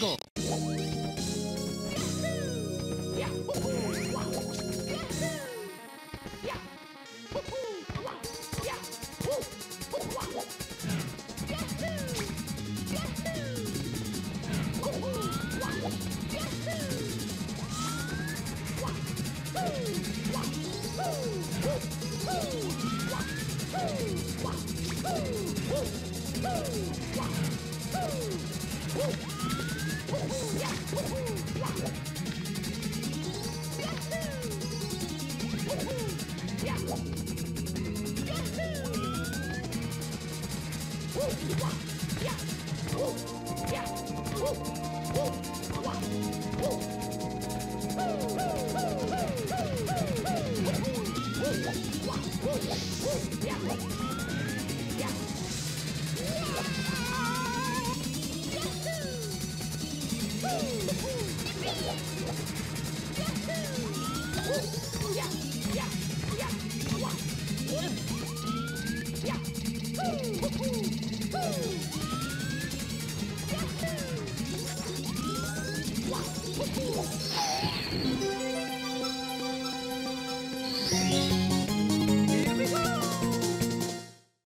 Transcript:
Wiggle. Woo! Yeah! Thank you.